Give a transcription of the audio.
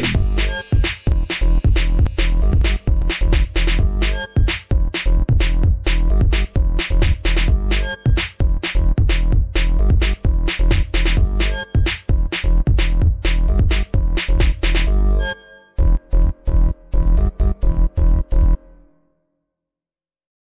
you